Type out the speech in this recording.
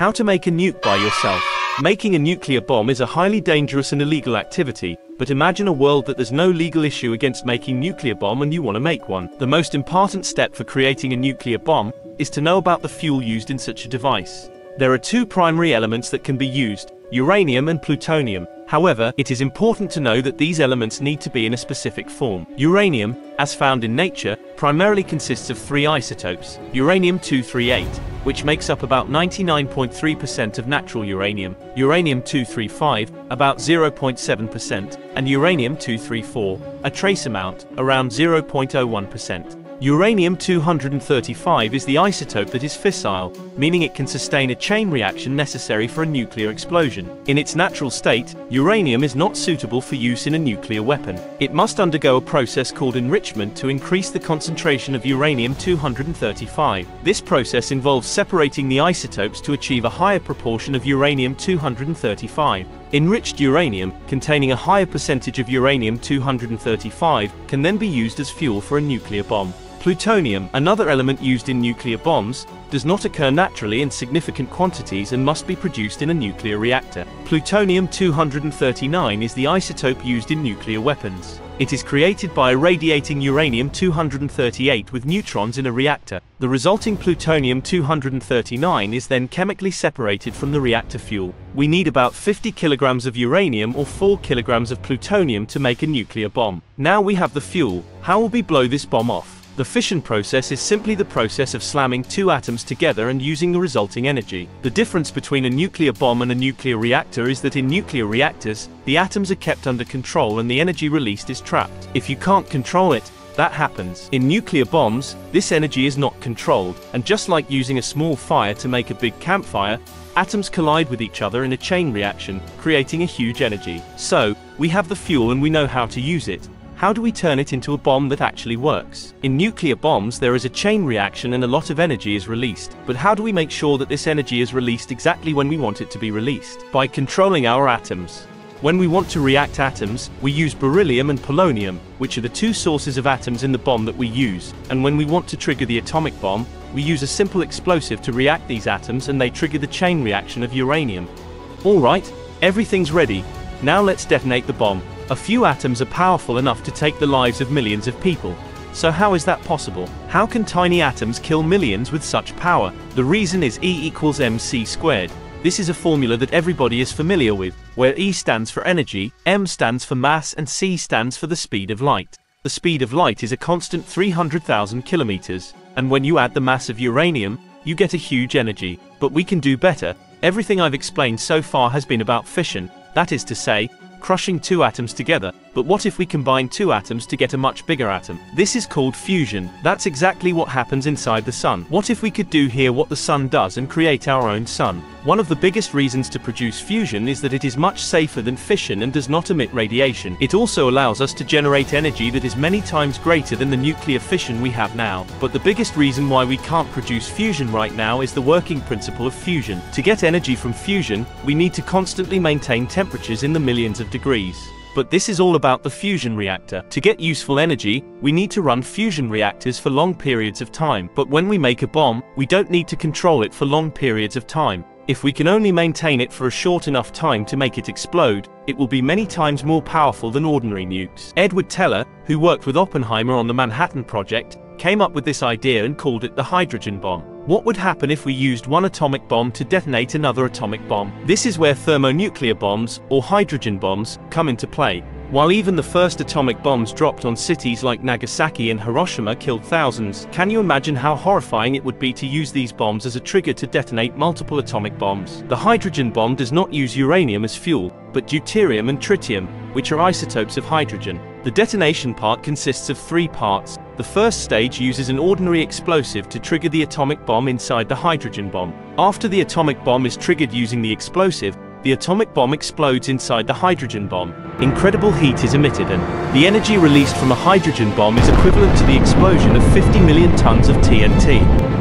How to make a nuke by yourself. Making a nuclear bomb is a highly dangerous and illegal activity, but imagine a world that there's no legal issue against making nuclear bomb and you want to make one. The most important step for creating a nuclear bomb is to know about the fuel used in such a device. There are two primary elements that can be used, uranium and plutonium. However, it is important to know that these elements need to be in a specific form. Uranium, as found in nature, primarily consists of three isotopes, uranium-238, which makes up about 99.3% of natural uranium, uranium-235, about 0.7%, and uranium-234, a trace amount, around 0.01%. Uranium-235 is the isotope that is fissile, meaning it can sustain a chain reaction necessary for a nuclear explosion. In its natural state, uranium is not suitable for use in a nuclear weapon. It must undergo a process called enrichment to increase the concentration of uranium-235. This process involves separating the isotopes to achieve a higher proportion of uranium-235. Enriched uranium, containing a higher percentage of uranium-235, can then be used as fuel for a nuclear bomb. Plutonium, another element used in nuclear bombs, does not occur naturally in significant quantities and must be produced in a nuclear reactor. Plutonium-239 is the isotope used in nuclear weapons. It is created by irradiating uranium-238 with neutrons in a reactor. The resulting plutonium-239 is then chemically separated from the reactor fuel. We need about 50 kilograms of uranium or 4 kilograms of plutonium to make a nuclear bomb. Now we have the fuel, how will we blow this bomb off? The fission process is simply the process of slamming two atoms together and using the resulting energy. The difference between a nuclear bomb and a nuclear reactor is that in nuclear reactors, the atoms are kept under control and the energy released is trapped. If you can't control it, that happens. In nuclear bombs, this energy is not controlled, and just like using a small fire to make a big campfire, atoms collide with each other in a chain reaction, creating a huge energy. So, we have the fuel and we know how to use it, how do we turn it into a bomb that actually works? In nuclear bombs, there is a chain reaction and a lot of energy is released. But how do we make sure that this energy is released exactly when we want it to be released? By controlling our atoms. When we want to react atoms, we use beryllium and polonium, which are the two sources of atoms in the bomb that we use. And when we want to trigger the atomic bomb, we use a simple explosive to react these atoms and they trigger the chain reaction of uranium. Alright, everything's ready. Now let's detonate the bomb. A few atoms are powerful enough to take the lives of millions of people. So how is that possible? How can tiny atoms kill millions with such power? The reason is E equals mc squared. This is a formula that everybody is familiar with, where E stands for energy, m stands for mass and c stands for the speed of light. The speed of light is a constant 300,000 kilometers, and when you add the mass of uranium, you get a huge energy. But we can do better. Everything I've explained so far has been about fission, that is to say, crushing two atoms together, but what if we combine two atoms to get a much bigger atom? This is called fusion. That's exactly what happens inside the sun. What if we could do here what the sun does and create our own sun? One of the biggest reasons to produce fusion is that it is much safer than fission and does not emit radiation. It also allows us to generate energy that is many times greater than the nuclear fission we have now. But the biggest reason why we can't produce fusion right now is the working principle of fusion. To get energy from fusion, we need to constantly maintain temperatures in the millions of degrees. But this is all about the fusion reactor. To get useful energy, we need to run fusion reactors for long periods of time. But when we make a bomb, we don't need to control it for long periods of time. If we can only maintain it for a short enough time to make it explode, it will be many times more powerful than ordinary nukes. Edward Teller, who worked with Oppenheimer on the Manhattan Project, came up with this idea and called it the hydrogen bomb. What would happen if we used one atomic bomb to detonate another atomic bomb? This is where thermonuclear bombs, or hydrogen bombs, come into play. While even the first atomic bombs dropped on cities like Nagasaki and Hiroshima killed thousands, can you imagine how horrifying it would be to use these bombs as a trigger to detonate multiple atomic bombs? The hydrogen bomb does not use uranium as fuel, but deuterium and tritium, which are isotopes of hydrogen. The detonation part consists of three parts. The first stage uses an ordinary explosive to trigger the atomic bomb inside the hydrogen bomb. After the atomic bomb is triggered using the explosive, the atomic bomb explodes inside the hydrogen bomb. Incredible heat is emitted and the energy released from a hydrogen bomb is equivalent to the explosion of 50 million tons of TNT.